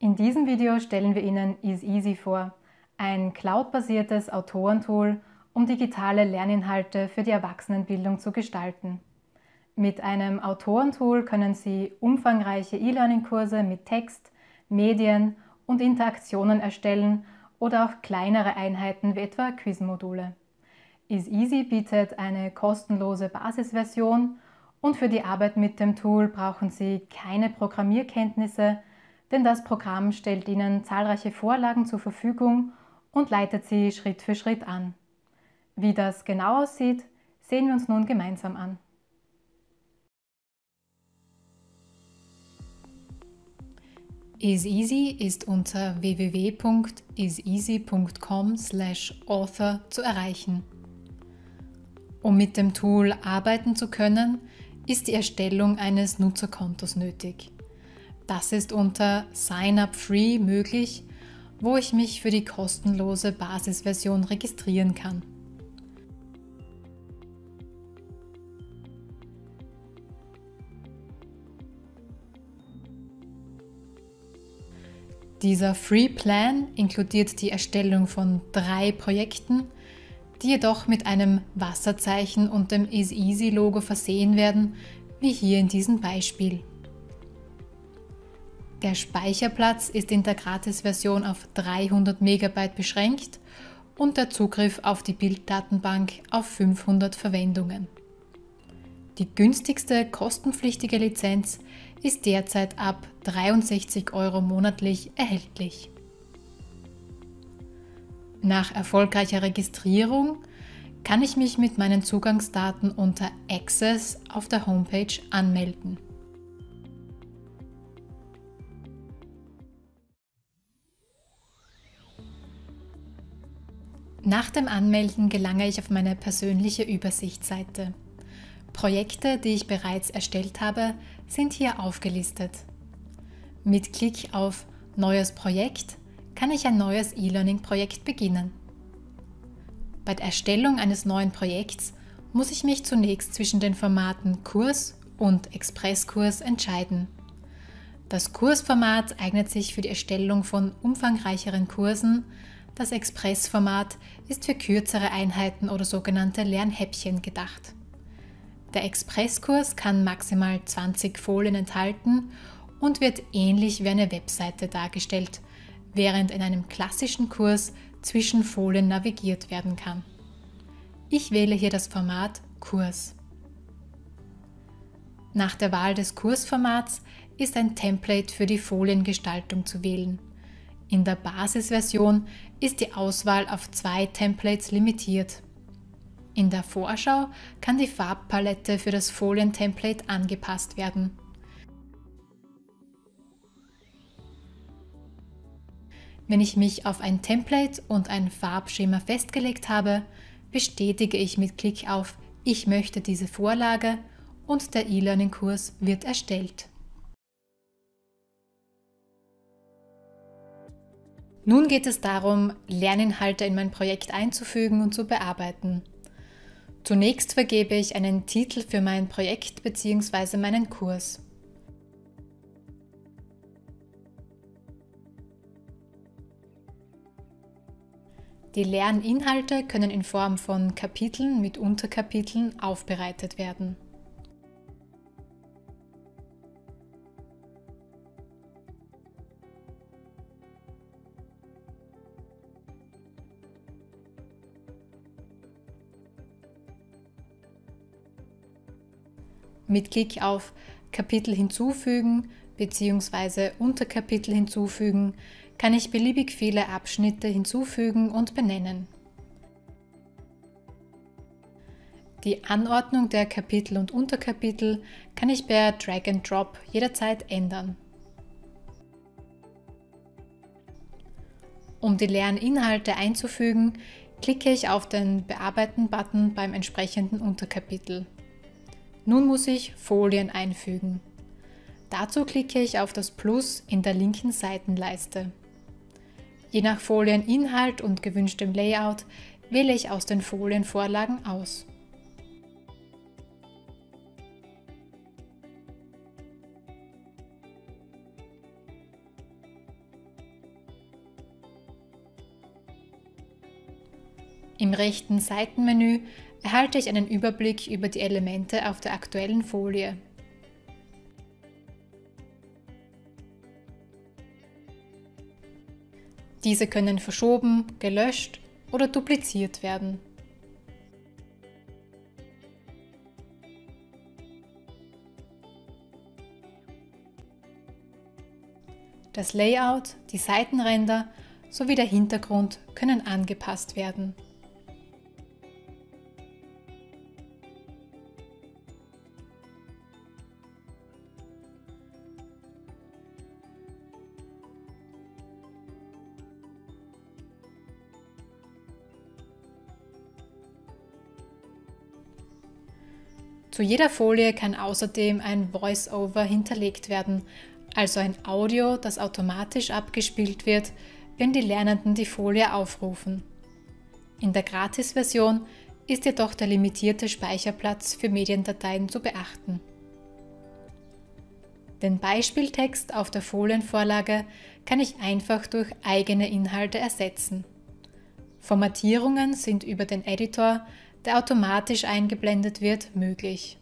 In diesem Video stellen wir Ihnen EasyEasy vor, ein cloud-basiertes Autorentool, um digitale Lerninhalte für die Erwachsenenbildung zu gestalten. Mit einem Autorentool können Sie umfangreiche E-Learning-Kurse mit Text, Medien und Interaktionen erstellen oder auch kleinere Einheiten wie etwa Quizmodule. EasyEasy bietet eine kostenlose Basisversion und für die Arbeit mit dem Tool brauchen Sie keine Programmierkenntnisse, denn das Programm stellt Ihnen zahlreiche Vorlagen zur Verfügung und leitet sie Schritt für Schritt an. Wie das genau aussieht, sehen wir uns nun gemeinsam an. EasEasy ist unter www.iseasy.com/author zu erreichen. Um mit dem Tool arbeiten zu können, ist die Erstellung eines Nutzerkontos nötig. Das ist unter Sign Up Free möglich, wo ich mich für die kostenlose Basisversion registrieren kann. Dieser Free Plan inkludiert die Erstellung von drei Projekten, die jedoch mit einem Wasserzeichen und dem Is Easy Logo versehen werden, wie hier in diesem Beispiel. Der Speicherplatz ist in der Gratis-Version auf 300 MB beschränkt und der Zugriff auf die Bilddatenbank auf 500 Verwendungen. Die günstigste kostenpflichtige Lizenz ist derzeit ab 63 Euro monatlich erhältlich. Nach erfolgreicher Registrierung kann ich mich mit meinen Zugangsdaten unter Access auf der Homepage anmelden. Nach dem Anmelden gelange ich auf meine persönliche Übersichtsseite. Projekte, die ich bereits erstellt habe, sind hier aufgelistet. Mit Klick auf Neues Projekt kann ich ein neues E-Learning-Projekt beginnen. Bei der Erstellung eines neuen Projekts muss ich mich zunächst zwischen den Formaten Kurs und Expresskurs entscheiden. Das Kursformat eignet sich für die Erstellung von umfangreicheren Kursen, das Expressformat ist für kürzere Einheiten oder sogenannte Lernhäppchen gedacht. Der Expresskurs kann maximal 20 Folien enthalten und wird ähnlich wie eine Webseite dargestellt, während in einem klassischen Kurs zwischen Folien navigiert werden kann. Ich wähle hier das Format Kurs. Nach der Wahl des Kursformats ist ein Template für die Foliengestaltung zu wählen. In der Basisversion ist die Auswahl auf zwei Templates limitiert. In der Vorschau kann die Farbpalette für das Folientemplate angepasst werden. Wenn ich mich auf ein Template und ein Farbschema festgelegt habe, bestätige ich mit Klick auf Ich möchte diese Vorlage und der E-Learning-Kurs wird erstellt. Nun geht es darum, Lerninhalte in mein Projekt einzufügen und zu bearbeiten. Zunächst vergebe ich einen Titel für mein Projekt bzw. meinen Kurs. Die Lerninhalte können in Form von Kapiteln mit Unterkapiteln aufbereitet werden. Mit Klick auf Kapitel hinzufügen bzw. Unterkapitel hinzufügen kann ich beliebig viele Abschnitte hinzufügen und benennen. Die Anordnung der Kapitel und Unterkapitel kann ich per Drag and Drop jederzeit ändern. Um die leeren Inhalte einzufügen, klicke ich auf den Bearbeiten-Button beim entsprechenden Unterkapitel. Nun muss ich Folien einfügen. Dazu klicke ich auf das Plus in der linken Seitenleiste. Je nach Folieninhalt und gewünschtem Layout wähle ich aus den Folienvorlagen aus. Im rechten Seitenmenü erhalte ich einen Überblick über die Elemente auf der aktuellen Folie. Diese können verschoben, gelöscht oder dupliziert werden. Das Layout, die Seitenränder sowie der Hintergrund können angepasst werden. Zu jeder Folie kann außerdem ein Voice-Over hinterlegt werden, also ein Audio, das automatisch abgespielt wird, wenn die Lernenden die Folie aufrufen. In der Gratis-Version ist jedoch der limitierte Speicherplatz für Mediendateien zu beachten. Den Beispieltext auf der Folienvorlage kann ich einfach durch eigene Inhalte ersetzen. Formatierungen sind über den Editor der automatisch eingeblendet wird, möglich.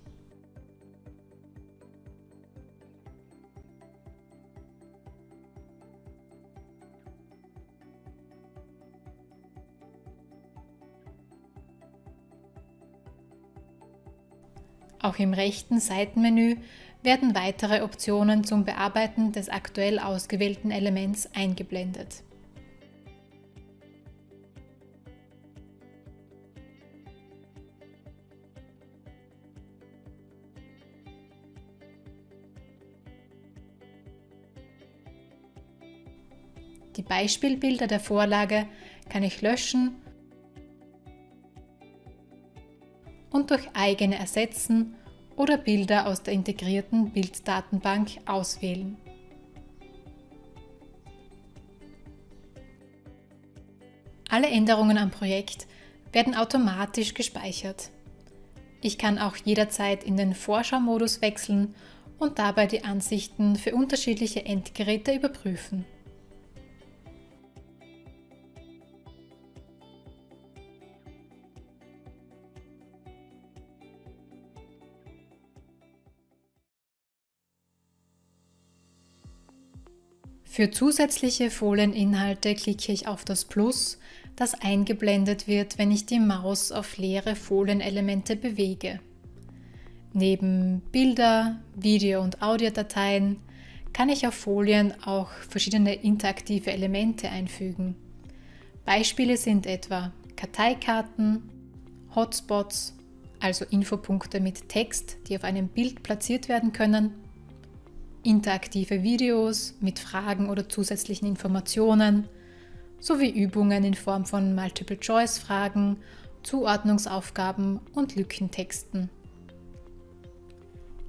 Auch im rechten Seitenmenü werden weitere Optionen zum Bearbeiten des aktuell ausgewählten Elements eingeblendet. Die Beispielbilder der Vorlage kann ich löschen und durch eigene ersetzen oder Bilder aus der integrierten Bilddatenbank auswählen. Alle Änderungen am Projekt werden automatisch gespeichert. Ich kann auch jederzeit in den Vorschau-Modus wechseln und dabei die Ansichten für unterschiedliche Endgeräte überprüfen. Für zusätzliche Folieninhalte klicke ich auf das Plus, das eingeblendet wird, wenn ich die Maus auf leere Folienelemente bewege. Neben Bilder, Video- und Audiodateien kann ich auf Folien auch verschiedene interaktive Elemente einfügen. Beispiele sind etwa Karteikarten, Hotspots, also Infopunkte mit Text, die auf einem Bild platziert werden können, interaktive Videos mit Fragen oder zusätzlichen Informationen sowie Übungen in Form von Multiple-Choice-Fragen, Zuordnungsaufgaben und Lückentexten.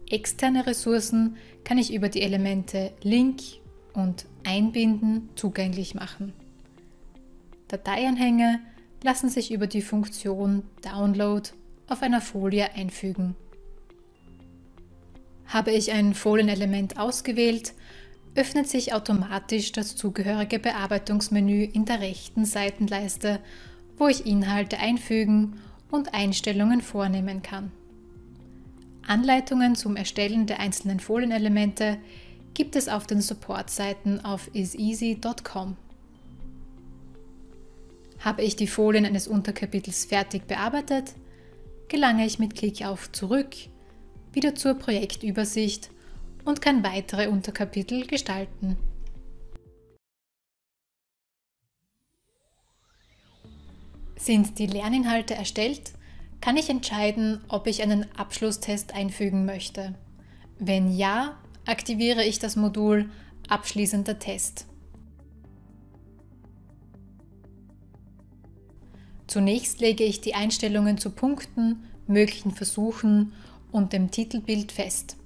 Externe Ressourcen kann ich über die Elemente Link und Einbinden zugänglich machen. Dateianhänge lassen sich über die Funktion Download auf einer Folie einfügen. Habe ich ein Folienelement ausgewählt, öffnet sich automatisch das zugehörige Bearbeitungsmenü in der rechten Seitenleiste, wo ich Inhalte einfügen und Einstellungen vornehmen kann. Anleitungen zum Erstellen der einzelnen Folienelemente gibt es auf den Supportseiten auf iseasy.com. Habe ich die Folien eines Unterkapitels fertig bearbeitet, gelange ich mit Klick auf Zurück wieder zur Projektübersicht und kann weitere Unterkapitel gestalten. Sind die Lerninhalte erstellt, kann ich entscheiden, ob ich einen Abschlusstest einfügen möchte. Wenn ja, aktiviere ich das Modul Abschließender Test. Zunächst lege ich die Einstellungen zu Punkten, möglichen Versuchen und dem Titelbild fest.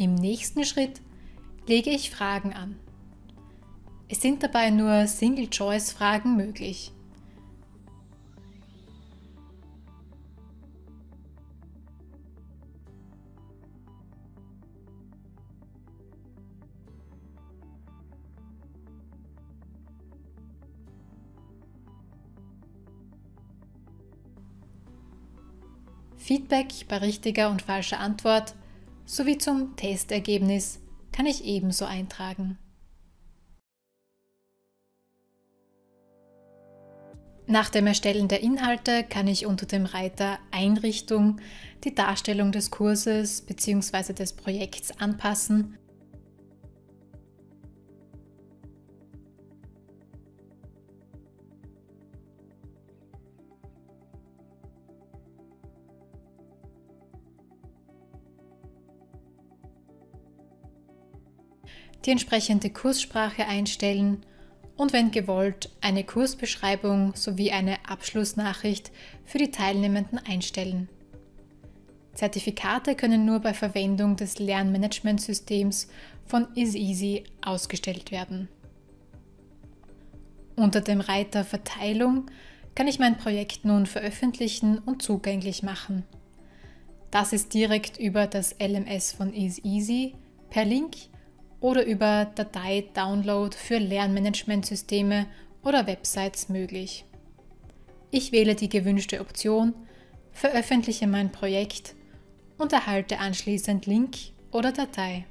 Im nächsten Schritt lege ich Fragen an. Es sind dabei nur Single-Choice-Fragen möglich. Feedback bei richtiger und falscher Antwort sowie zum Testergebnis kann ich ebenso eintragen. Nach dem Erstellen der Inhalte kann ich unter dem Reiter Einrichtung die Darstellung des Kurses bzw. des Projekts anpassen. Die entsprechende Kurssprache einstellen und wenn gewollt eine Kursbeschreibung sowie eine Abschlussnachricht für die Teilnehmenden einstellen. Zertifikate können nur bei Verwendung des Lernmanagementsystems von IsEasy ausgestellt werden. Unter dem Reiter Verteilung kann ich mein Projekt nun veröffentlichen und zugänglich machen. Das ist direkt über das LMS von IsEasy per Link oder über Datei-Download für Lernmanagementsysteme oder Websites möglich. Ich wähle die gewünschte Option, veröffentliche mein Projekt und erhalte anschließend Link oder Datei.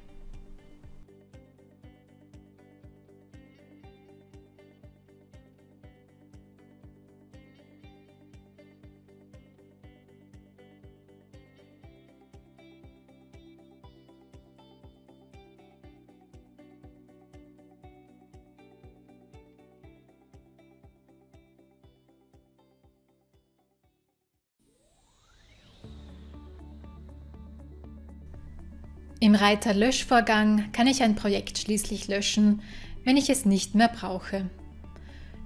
Im Reiter Löschvorgang kann ich ein Projekt schließlich löschen, wenn ich es nicht mehr brauche.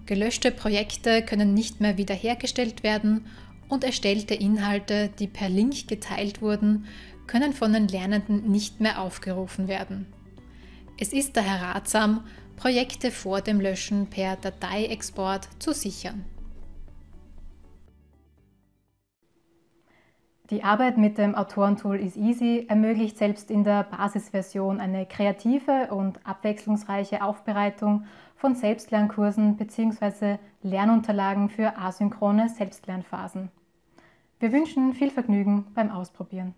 Gelöschte Projekte können nicht mehr wiederhergestellt werden und erstellte Inhalte, die per Link geteilt wurden, können von den Lernenden nicht mehr aufgerufen werden. Es ist daher ratsam, Projekte vor dem Löschen per Dateiexport zu sichern. Die Arbeit mit dem Autorentool ist easy ermöglicht selbst in der Basisversion eine kreative und abwechslungsreiche Aufbereitung von Selbstlernkursen bzw. Lernunterlagen für asynchrone Selbstlernphasen. Wir wünschen viel Vergnügen beim Ausprobieren.